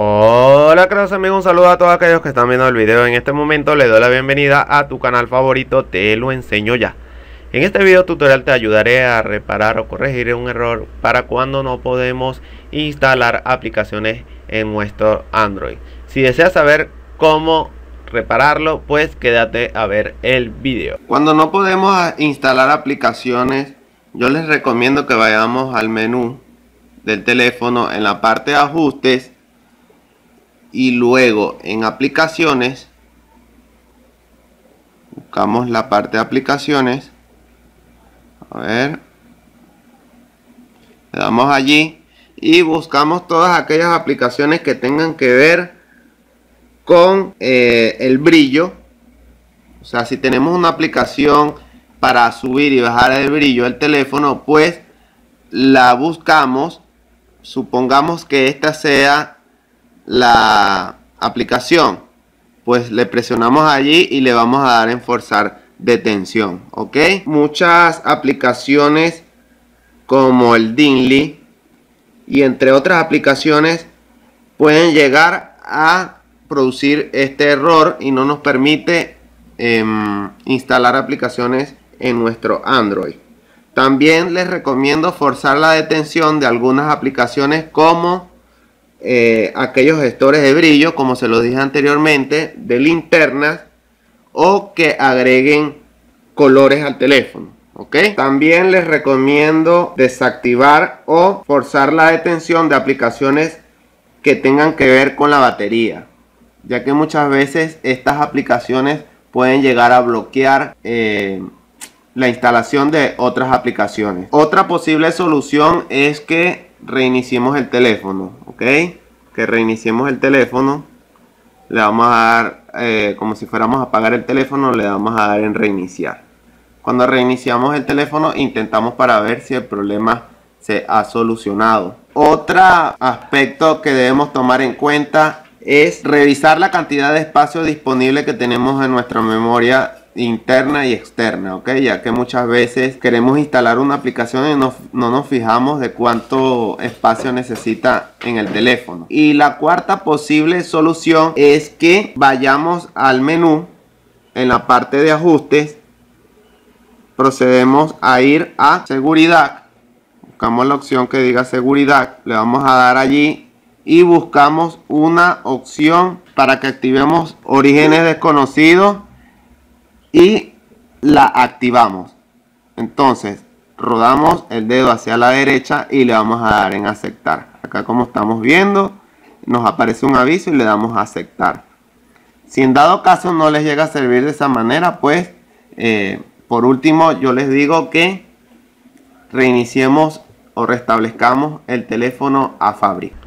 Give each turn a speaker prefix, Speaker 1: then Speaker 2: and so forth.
Speaker 1: Hola queridos amigos, un saludo a todos aquellos que están viendo el video. En este momento les doy la bienvenida a tu canal favorito, te lo enseño ya. En este video tutorial te ayudaré a reparar o corregir un error para cuando no podemos instalar aplicaciones en nuestro Android. Si deseas saber cómo repararlo, pues quédate a ver el video.
Speaker 2: Cuando no podemos instalar aplicaciones, yo les recomiendo que vayamos al menú del teléfono en la parte de ajustes y luego en aplicaciones buscamos la parte de aplicaciones a ver le damos allí y buscamos todas aquellas aplicaciones que tengan que ver con eh, el brillo. O sea si tenemos una aplicación para subir y bajar el brillo del teléfono pues la buscamos. Supongamos que esta sea la aplicación, pues le presionamos allí y le vamos a dar en forzar detención, ¿ok? Muchas aplicaciones como el Dinly y entre otras aplicaciones pueden llegar a producir este error y no nos permite em, instalar aplicaciones en nuestro Android. También les recomiendo forzar la detención de algunas aplicaciones como eh, aquellos gestores de brillo, como se los dije anteriormente, de linternas o que agreguen colores al teléfono. ¿ok? También les recomiendo desactivar o forzar la detención de aplicaciones que tengan que ver con la batería, ya que muchas veces estas aplicaciones pueden llegar a bloquear eh, la instalación de otras aplicaciones. Otra posible solución es que reiniciemos el teléfono, ¿ok? Que reiniciemos el teléfono. Le vamos a dar, eh, como si fuéramos a apagar el teléfono, le vamos a dar en reiniciar. Cuando reiniciamos el teléfono, intentamos para ver si el problema se ha solucionado. Otro aspecto que debemos tomar en cuenta es revisar la cantidad de espacio disponible que tenemos en nuestra memoria interna y externa, ¿ok? Ya que muchas veces queremos instalar una aplicación y no, no, nos fijamos de cuánto espacio necesita en el teléfono. Y la cuarta posible solución es que vayamos al menú en la parte de ajustes. Procedemos a ir a seguridad. Buscamos la opción que diga seguridad. Le vamos a dar allí y buscamos una opción para que activemos orígenes desconocidos y la activamos. Entonces, rodamos el dedo hacia la derecha y le vamos a dar en aceptar. Acá como estamos viendo, nos aparece un aviso y le damos a aceptar. Si en dado caso no les llega a servir de esa manera, pues eh, por último yo les digo que reiniciemos o restablezcamos el teléfono a fábrica.